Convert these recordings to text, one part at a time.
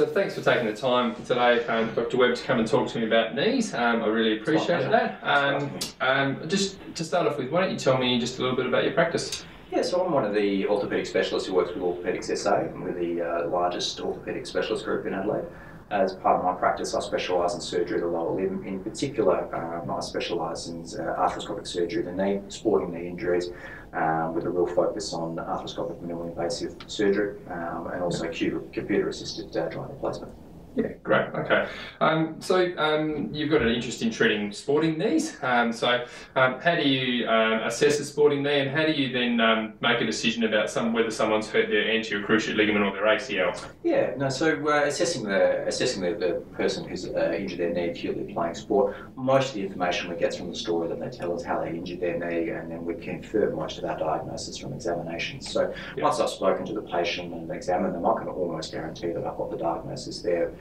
so thanks for taking the time today, um, Dr. Webb, to come and talk to me about knees. Um, I really appreciate that. Um, um, just to start off with, why don't you tell me just a little bit about your practice? Yeah, so I'm one of the orthopaedic specialists who works with Orthopaedics SA. We're the uh, largest orthopaedic specialist group in Adelaide. As part of my practice, I specialise in surgery of the lower limb. In particular, uh, I specialise in uh, arthroscopic surgery of the knee, sporting knee injuries, um, with a real focus on arthroscopic minimally invasive surgery um, and also computer assisted uh, joint replacement. Yeah, great. Okay. Um, so um, you've got an interest in treating sporting knees. Um, so um, how do you uh, assess a sporting knee, and how do you then um, make a decision about some whether someone's hurt their anterior cruciate ligament or their ACL? Yeah. No. So uh, assessing the assessing the, the person who's uh, injured their knee acutely playing sport, most of the information we get from the story that they tell us how they injured their knee, and then we confirm most of our diagnosis from examinations. So yeah. once I've spoken to the patient and examined them, I can almost guarantee that I've got the diagnosis there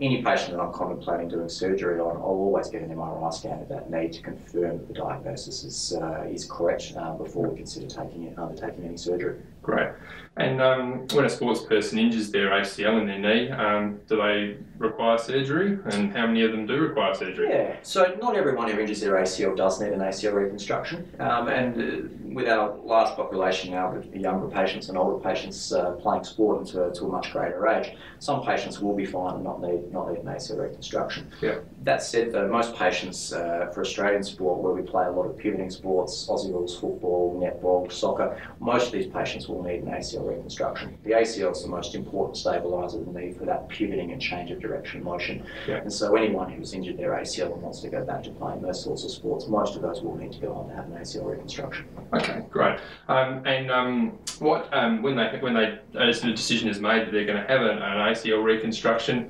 any patient that I'm contemplating doing surgery on, I'll always get an MRI scan of that knee to confirm that the diagnosis is, uh, is correct uh, before we consider taking it, undertaking any surgery. Great. And um, when a sports person injures their ACL in their knee, um, do they require surgery? And how many of them do require surgery? Yeah, so not everyone who injures their ACL does need an ACL reconstruction. Um, and uh, with our large population now, with younger patients and older patients uh, playing sport into to a much greater age, some patients will be fine not need not need an ACL reconstruction. Yeah. That said, though, most patients uh, for Australian sport, where we play a lot of pivoting sports, Aussie rules football, netball, soccer, most of these patients will need an ACL reconstruction. The ACL is the most important stabiliser of the knee for that pivoting and change of direction motion. Yeah. And so anyone who's injured their ACL and wants to go back to playing those sorts of sports, most of those will need to go on to have an ACL reconstruction. Okay, great. Um, and um, what um, when they when they as the decision is made that they're going to have an, an ACL reconstruction,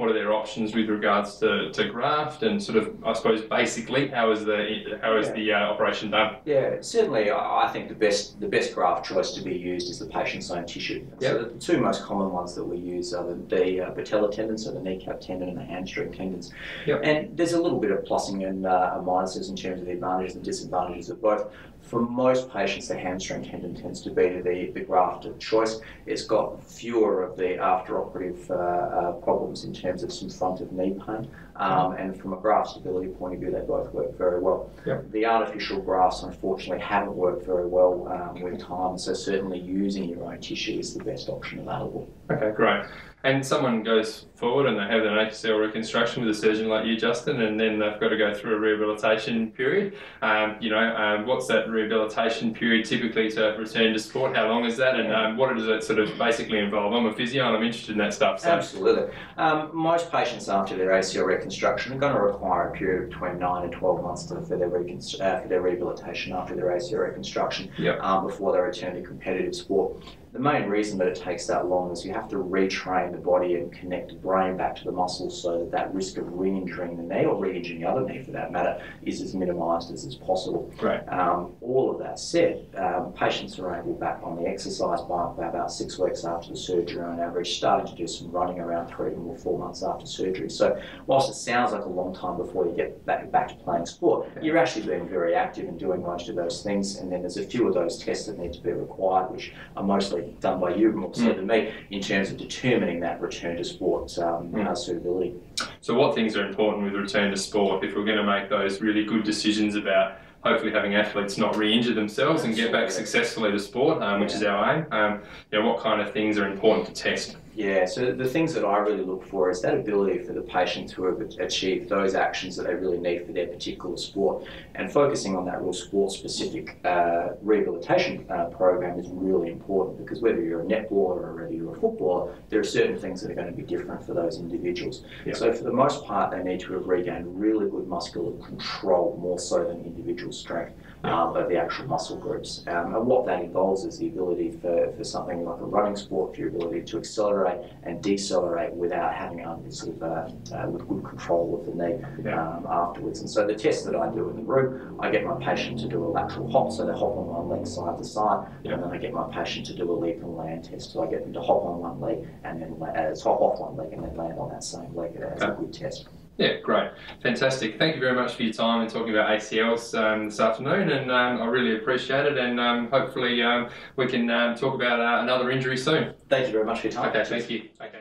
what are their options with regards to, to graft and sort of I suppose basically how is the how is yeah. the uh, operation done? Yeah, certainly I think the best the best graft choice to be used is the patient's own tissue. Yep. So the two most common ones that we use are the, the uh, patella tendon, so the kneecap tendon and the hamstring tendons. Yep. And there's a little bit of plussing and uh, minuses in terms of the advantages and disadvantages of both. For most patients, the hamstring tendon tends to be the, the graft of choice. It's got fewer of the after-operative uh, uh, problems in terms of some front of knee pain. Um, and from a graft stability point of view, they both work very well. Yep. The artificial grafts, unfortunately, haven't worked very well um, with time, so certainly using your own tissue is the best option available. Okay, great and someone goes forward and they have an ACL reconstruction with a surgeon like you, Justin, and then they've got to go through a rehabilitation period. Um, you know, um, what's that rehabilitation period typically to return to sport? How long is that, and um, what does it sort of basically involve? I'm a physio and I'm interested in that stuff. So. Absolutely. Um, most patients after their ACL reconstruction are going to require a period between nine and 12 months to, for, their uh, for their rehabilitation after their ACL reconstruction yep. Um, before they return to competitive sport the main reason that it takes that long is you have to retrain the body and connect the brain back to the muscles so that that risk of re-injuring the knee or re-injuring the other knee for that matter is as minimised as is possible. Right. Um, all of that said, um, patients are able back on the exercise bike by about six weeks after the surgery on average, starting to do some running around three or four months after surgery. So whilst it sounds like a long time before you get back, back to playing sport, you're actually being very active and doing most of those things and then there's a few of those tests that need to be required which are mostly done by you more so mm. than me in terms of determining that return to sport um, mm. uh, suitability. So, what things are important with return to sport if we're going to make those really good decisions about hopefully having athletes not re-injure themselves and get back successfully to sport, um, which yeah. is our aim. Um, you know, what kind of things are important to test? Yeah, so the things that I really look for is that ability for the patient to have achieved those actions that they really need for their particular sport. And focusing on that real sport specific uh, rehabilitation uh, program is really important because whether you're a netballer or whether you're a footballer, there are certain things that are going to be different for those individuals. Yeah. So, for the most part, they need to have regained really good muscular control more so than individual strength um, of the actual muscle groups. Um, and what that involves is the ability for, for something like a running sport, for your ability to accelerate and decelerate without having sort of uh, uh, with good control of the knee yeah. um, afterwards. And so the test that I do in the room, I get my patient to do a lateral hop, so they hop on one leg side to side, yeah. and then I get my patient to do a leap and land test. So I get them to hop on one leg and then uh, hop off one leg and then land on that same leg as okay. a good test. Yeah, great. Fantastic. Thank you very much for your time and talking about ACLs um, this afternoon, and um, I really appreciate it. And um, hopefully, um, we can um, talk about uh, another injury soon. Thank you very much for your time. Okay, thank you. Okay.